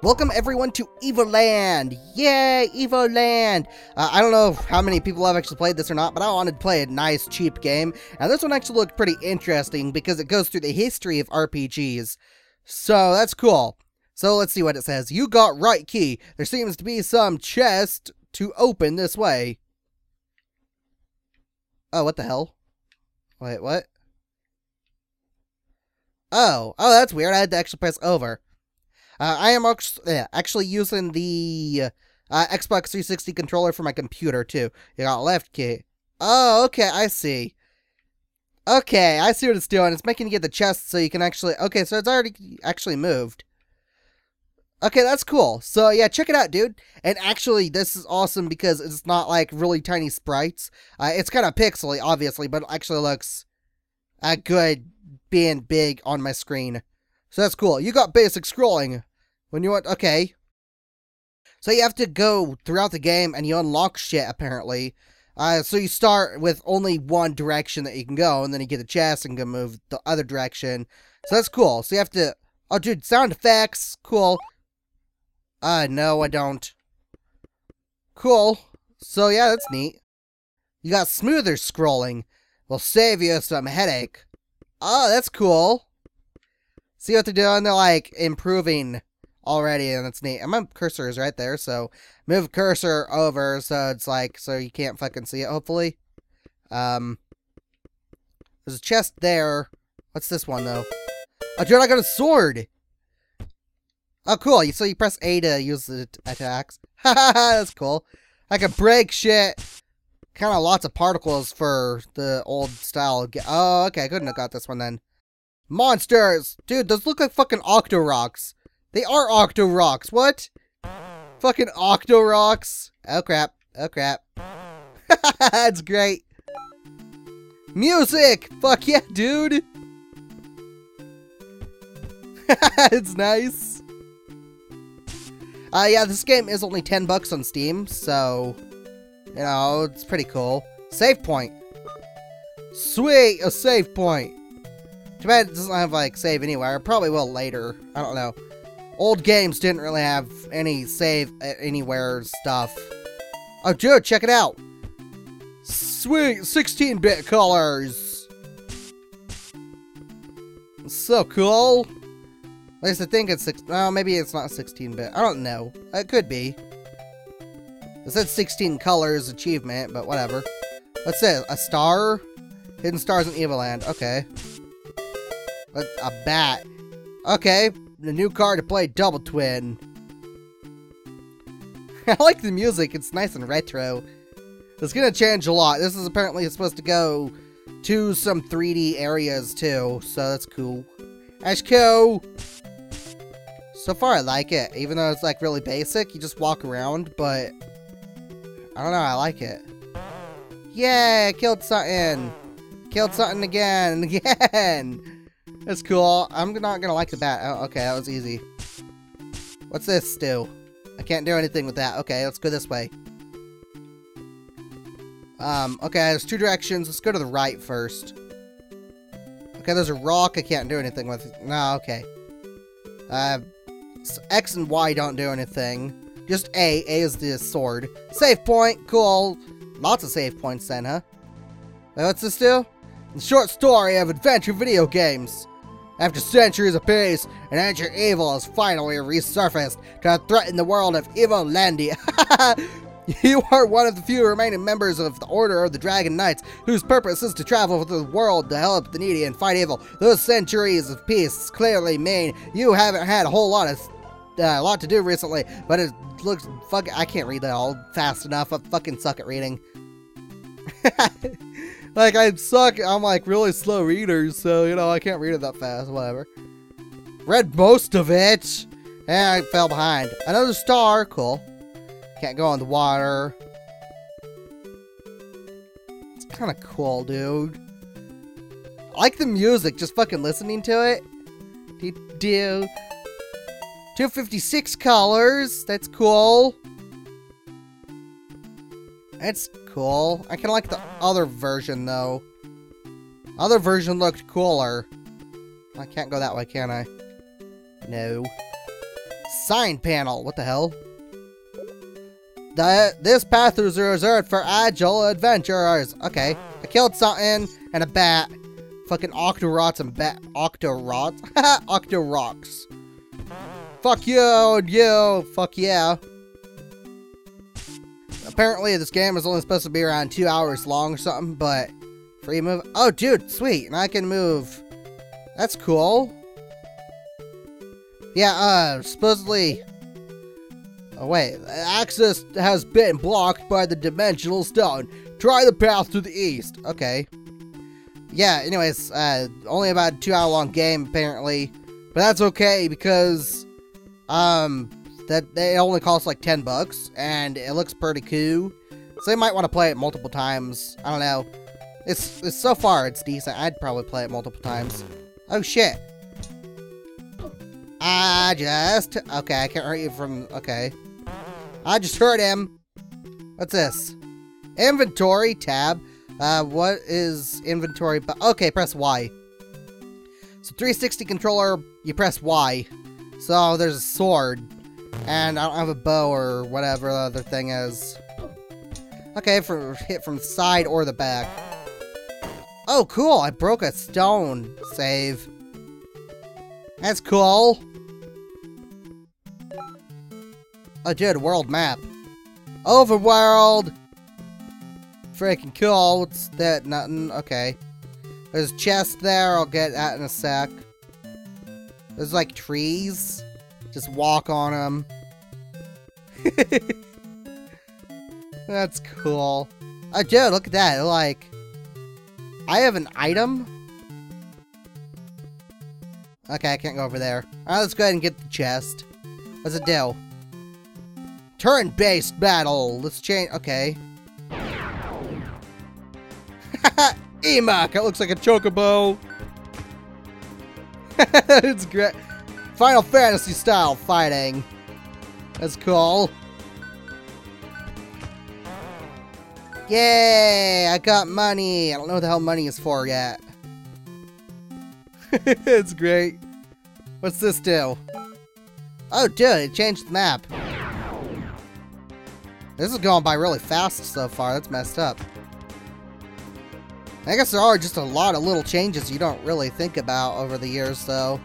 Welcome everyone to Evoland! Yay, Evoland! Uh, I don't know how many people have actually played this or not, but I wanted to play a nice, cheap game. And this one actually looked pretty interesting because it goes through the history of RPGs. So that's cool. So let's see what it says. You got right key. There seems to be some chest to open this way. Oh, what the hell? Wait, what? Oh, oh, that's weird. I had to actually press over. Uh, I am actually using the uh, Xbox 360 controller for my computer too. You got left key. Oh, okay, I see. Okay, I see what it's doing. It's making you get the chest so you can actually. Okay, so it's already actually moved. Okay, that's cool. So yeah, check it out, dude. And actually, this is awesome because it's not like really tiny sprites. Uh, it's kind of pixely, obviously, but it actually looks uh, good being big on my screen. So that's cool. You got basic scrolling. When you want, okay. So you have to go throughout the game and you unlock shit, apparently. Uh, so you start with only one direction that you can go, and then you get the chest and can move the other direction. So that's cool. So you have to, oh dude, sound effects, cool. Uh, no, I don't. Cool. So yeah, that's neat. You got smoother scrolling. Will save you some headache. Oh, that's cool. See what they're doing? They're like improving already, and that's neat. And my cursor is right there, so move cursor over so it's like so you can't fucking see it. Hopefully, um, there's a chest there. What's this one though? Oh, dude, I got a sword. Oh, cool. So you press A to use the attacks. That's cool. I can break shit. Kind of lots of particles for the old style. Oh, okay. I couldn't have got this one then. Monsters! Dude, those look like fucking Octoroks. They are Octoroks, What? Fucking Octoroks. Oh crap. Oh crap. That's great. Music! Fuck yeah, dude! it's nice. Uh, yeah, this game is only 10 bucks on Steam, so, you know, it's pretty cool. Save point. Sweet, a save point. Too bad it doesn't have, like, save anywhere. Probably will later. I don't know. Old games didn't really have any save uh, anywhere stuff. Oh, dude, check it out. Sweet 16-bit colors. So cool. At least I think it's six. Well, maybe it's not 16-bit. I don't know. It could be. It said 16 colors achievement, but whatever. What's this? A star? Hidden stars in Evoland. Okay. A bat. Okay, the new card to play Double Twin. I like the music, it's nice and retro. It's gonna change a lot. This is apparently supposed to go to some 3D areas too, so that's cool. Ashko! So far I like it, even though it's like really basic, you just walk around, but I don't know, I like it. Yay, killed something! Killed something again and again! That's cool. I'm not gonna like the bat. Oh, okay, that was easy. What's this do? I can't do anything with that. Okay, let's go this way. Um, okay, there's two directions. Let's go to the right first. Okay, there's a rock I can't do anything with. No, okay. Uh, so X and Y don't do anything. Just A. A is the sword. Save point. Cool. Lots of save points then, huh? Wait, what's this do? The short story of adventure video games. After centuries of peace, an ancient evil has finally resurfaced to threaten the world of Evolandia. you are one of the few remaining members of the Order of the Dragon Knights, whose purpose is to travel through the world to help the needy and fight evil. Those centuries of peace clearly mean you haven't had a whole lot of uh, lot to do recently, but it looks fuck. I can't read that all fast enough. I fucking suck at reading. like I suck. I'm like really slow readers, so you know I can't read it that fast. Whatever. Read most of it, and I fell behind. Another star. Cool. Can't go in the water. It's kind of cool, dude. I like the music. Just fucking listening to it. Do do. 256 colors. That's cool. It's cool. I kind of like the other version, though. Other version looked cooler. I can't go that way, can I? No. Sign panel. What the hell? The, this path is reserved for agile adventurers. Okay. I killed something and a bat. Fucking Octorots and bat. Octorots? Octoroks. Fuck you you. Fuck yeah. Apparently, this game is only supposed to be around two hours long or something, but free move. Oh, dude, sweet. And I can move. That's cool. Yeah, uh, supposedly... Oh, wait. Access has been blocked by the Dimensional Stone. Try the path to the east. Okay. Yeah, anyways, uh, only about two hour long game, apparently. But that's okay, because, um, that they only cost like 10 bucks, and it looks pretty cool. So you might want to play it multiple times. I don't know. It's, it's so far, it's decent. I'd probably play it multiple times. Oh, shit. I just... Okay, I can't hurt you from... Okay. I just hurt him. What's this? Inventory tab. Uh, what is inventory? But okay, press Y. So 360 controller, you press Y. So there's a sword. And I don't have a bow or whatever the other thing is. Okay, for hit from the side or the back. Oh, cool. I broke a stone save. That's cool. Oh, dude, world map. Overworld! Freaking cool. What's that? Nothing. Okay. There's a chest there. I'll get that in a sec. There's like trees. Just walk on them. That's cool. Uh, oh, dude, look at that. Like, I have an item. Okay, I can't go over there. Alright, let's go ahead and get the chest. What's it do? Turn-based battle. Let's change. Okay. Emok. It looks like a chocobo. it's great. Final Fantasy style fighting. That's cool. Yay! I got money. I don't know what the hell money is for yet. it's great. What's this do? Oh, dude, it changed the map. This is going by really fast so far. That's messed up. I guess there are just a lot of little changes you don't really think about over the years, though.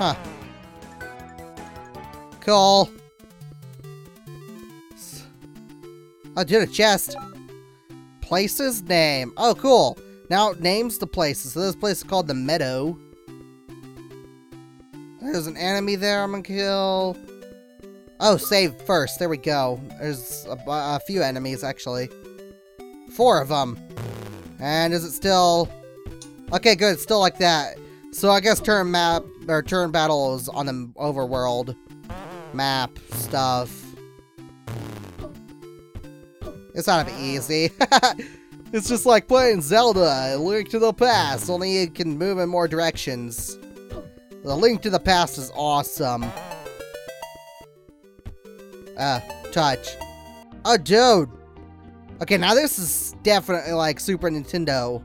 Huh. Cool. I did a chest. Places name. Oh, cool. Now it names the places. So this place is called the Meadow. There's an enemy there I'm gonna kill. Oh, save first. There we go. There's a, a few enemies, actually. Four of them. And is it still... Okay, good. It's still like that. So I guess turn map, or turn battles on the overworld map stuff. It's not easy. it's just like playing Zelda, Link to the Past, only you can move in more directions. The Link to the Past is awesome. Uh, touch. Oh, dude. Okay, now this is definitely like Super Nintendo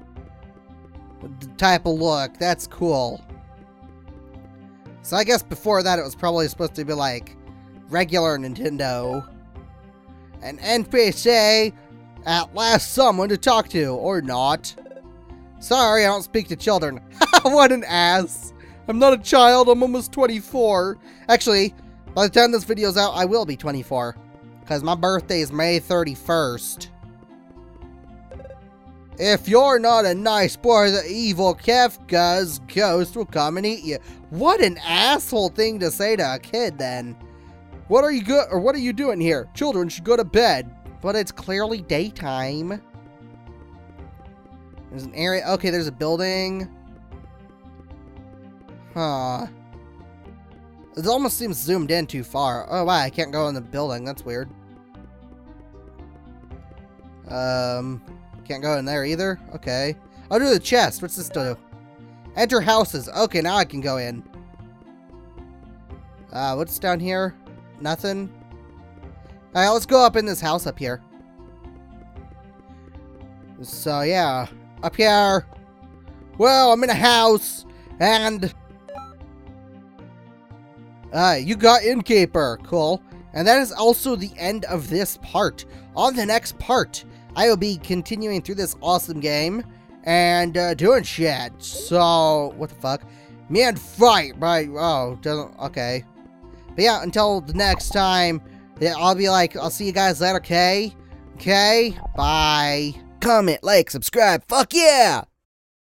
type of look. That's cool. So I guess before that it was probably supposed to be like regular Nintendo. An NPC, at last someone to talk to, or not. Sorry, I don't speak to children. what an ass. I'm not a child, I'm almost 24. Actually, by the time this video's out, I will be 24. Because my birthday is May 31st. If you're not a nice boy, the evil Kefka's ghost will come and eat you. What an asshole thing to say to a kid, then. What are you good or what are you doing here? Children should go to bed. But it's clearly daytime. There's an area. Okay, there's a building. Huh. It almost seems zoomed in too far. Oh, wow, I can't go in the building. That's weird. Um, can't go in there either? Okay. I'll do the chest. What's this do? Enter houses. Okay, now I can go in. Uh, what's down here? Nothing? Alright, let's go up in this house up here. So, yeah. Up here. Well, I'm in a house. And Uh, you got Innkeeper. Cool. And that is also the end of this part. On the next part, I will be continuing through this awesome game and uh, doing shit. So, what the fuck? Man, fight, right? Oh, doesn't. Okay. But yeah, until the next time, yeah, I'll be like, I'll see you guys later, okay? Okay? Bye. Comment, like, subscribe. Fuck yeah!